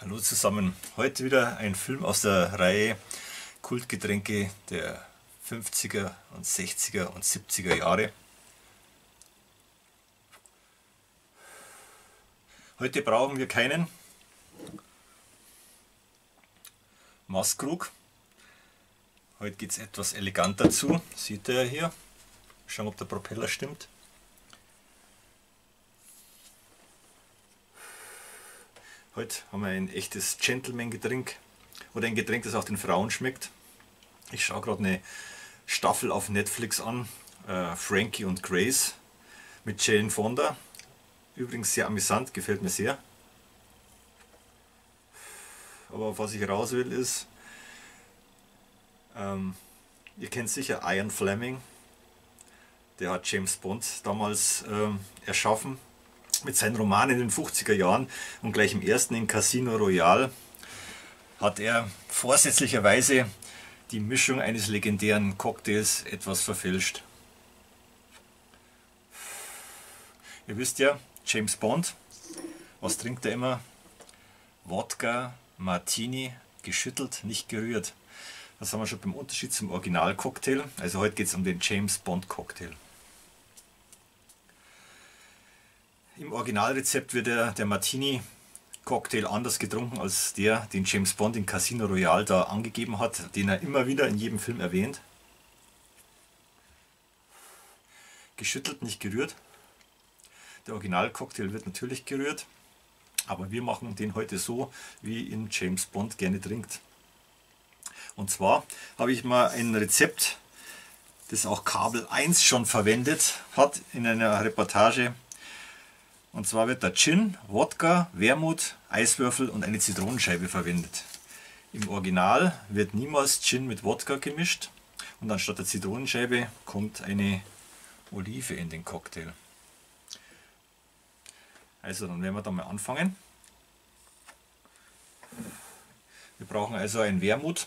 Hallo zusammen. Heute wieder ein Film aus der Reihe Kultgetränke der 50er und 60er und 70er Jahre. Heute brauchen wir keinen Maskrug. Heute geht es etwas eleganter zu. Sieht ihr hier. Schauen, ob der Propeller stimmt. Heute haben wir ein echtes Gentleman-Getränk oder ein Getränk, das auch den Frauen schmeckt. Ich schaue gerade eine Staffel auf Netflix an, äh, Frankie und Grace mit Jane Fonda. Übrigens sehr amüsant, gefällt mir sehr. Aber was ich raus will ist, ähm, ihr kennt sicher Ian Fleming, der hat James Bond damals ähm, erschaffen mit seinen Romanen in den 50er Jahren und gleich im ersten in Casino Royale hat er vorsätzlicherweise die Mischung eines legendären Cocktails etwas verfälscht. Ihr wisst ja, James Bond, was trinkt er immer? Wodka, Martini, geschüttelt, nicht gerührt. Das haben wir schon beim Unterschied zum Original-Cocktail. Also heute geht es um den James Bond Cocktail. Im Originalrezept wird der, der Martini Cocktail anders getrunken als der, den James Bond in Casino Royale da angegeben hat, den er immer wieder in jedem Film erwähnt. Geschüttelt, nicht gerührt. Der Original-Cocktail wird natürlich gerührt, aber wir machen den heute so, wie ihn James Bond gerne trinkt. Und zwar habe ich mal ein Rezept, das auch Kabel 1 schon verwendet hat in einer Reportage und zwar wird da Gin, Wodka, Wermut, Eiswürfel und eine Zitronenscheibe verwendet. Im Original wird niemals Gin mit Wodka gemischt und anstatt der Zitronenscheibe kommt eine Olive in den Cocktail. Also dann werden wir da mal anfangen. Wir brauchen also ein Wermut.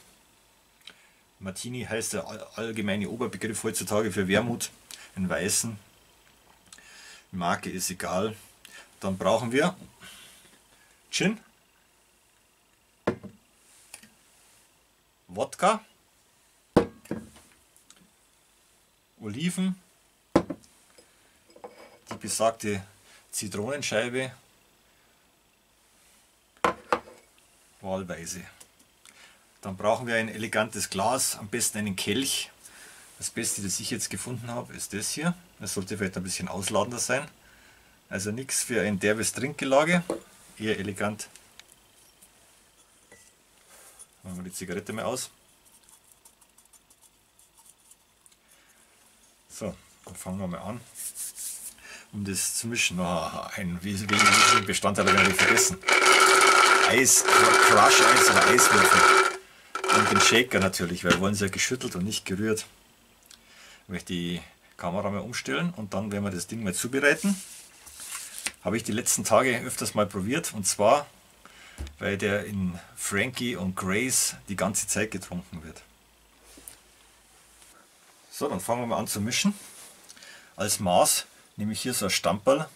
Martini heißt der allgemeine Oberbegriff heutzutage für Wermut, einen weißen. Marke ist egal. Dann brauchen wir Gin, Wodka, Oliven, die besagte Zitronenscheibe, wahlweise. Dann brauchen wir ein elegantes Glas, am besten einen Kelch. Das Beste, das ich jetzt gefunden habe, ist das hier. Das sollte vielleicht ein bisschen ausladender sein. Also nichts für ein derbes Trinkgelage, eher elegant. Machen wir die Zigarette mal aus. So, dann fangen wir mal an. Um das zu mischen, oh, ein wesentlicher Bestandteil habe ich nicht vergessen. Eis, Crush Eis oder Eiswürfel. Und den Shaker natürlich, weil wir wollen es ja geschüttelt und nicht gerührt. Ich möchte die Kamera mal umstellen und dann werden wir das Ding mal zubereiten habe ich die letzten Tage öfters mal probiert und zwar, weil der in Frankie und Grace die ganze Zeit getrunken wird. So, dann fangen wir mal an zu mischen. Als Maß nehme ich hier so ein Stamperl.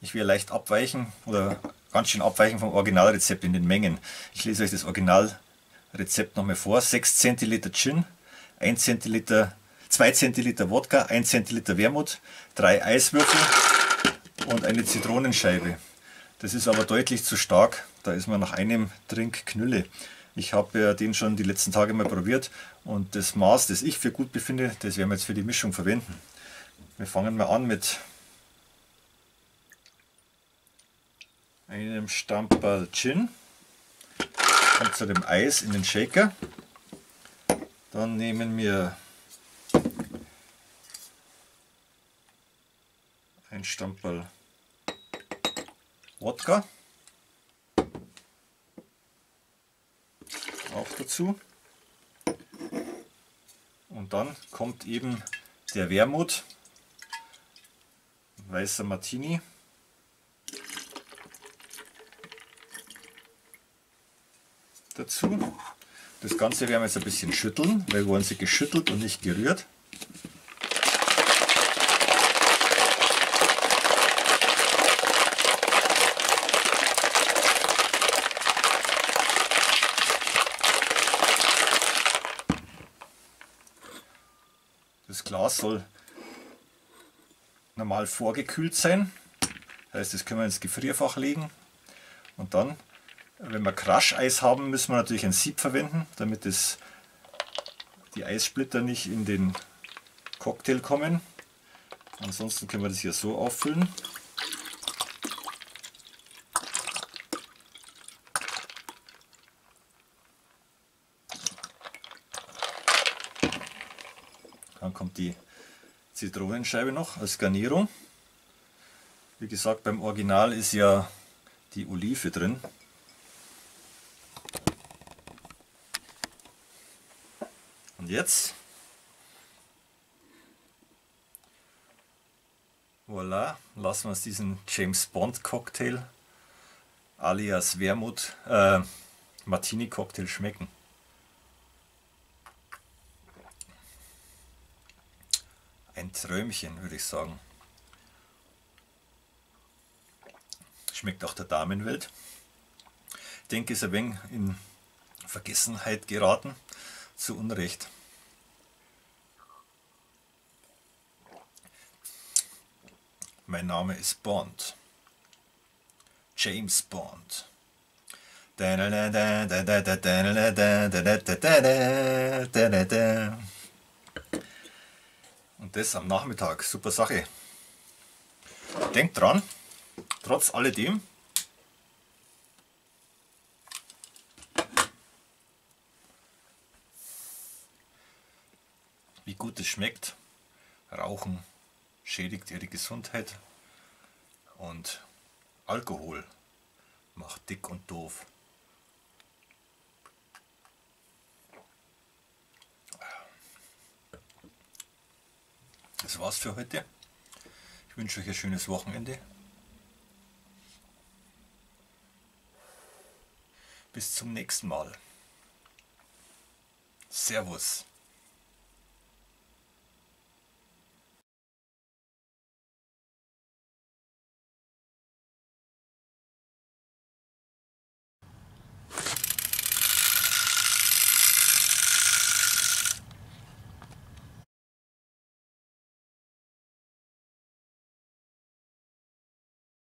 Ich will leicht abweichen oder ganz schön abweichen vom Originalrezept in den Mengen. Ich lese euch das Originalrezept nochmal vor. 6 Zentiliter Gin, 1 Zentiliter, 2 Zentiliter Wodka, 1 Zentiliter Wermut, 3 Eiswürfel, und eine Zitronenscheibe. Das ist aber deutlich zu stark, da ist man nach einem Trink Knülle. Ich habe ja den schon die letzten Tage mal probiert und das Maß, das ich für gut befinde, das werden wir jetzt für die Mischung verwenden. Wir fangen mal an mit einem Stamperl Gin. Kommt zu dem Eis in den Shaker. Dann nehmen wir ein Stamperl Wodka. Auch dazu. Und dann kommt eben der Wermut, weißer Martini. dazu. Das Ganze werden wir jetzt ein bisschen schütteln, weil wir wollen sie geschüttelt und nicht gerührt. Das Glas soll normal vorgekühlt sein. Das heißt, das können wir ins Gefrierfach legen. Und dann, wenn wir Crusheis haben, müssen wir natürlich ein Sieb verwenden, damit es, die Eissplitter nicht in den Cocktail kommen. Ansonsten können wir das hier so auffüllen. Dann kommt die Zitronenscheibe noch als Garnierung. Wie gesagt, beim Original ist ja die Olive drin. Und jetzt, voilà, lassen wir uns diesen James Bond Cocktail alias Wermut äh, Martini Cocktail schmecken. Träumchen, würde ich sagen. Schmeckt auch der Damenwelt. Ich denke, ist ein wenig in Vergessenheit geraten. Zu Unrecht. Mein Name ist Bond. James Bond. Und das am Nachmittag. Super Sache. Denkt dran, trotz alledem, wie gut es schmeckt. Rauchen schädigt ihre Gesundheit und Alkohol macht dick und doof. Das war's für heute. Ich wünsche euch ein schönes Wochenende. Bis zum nächsten Mal. Servus.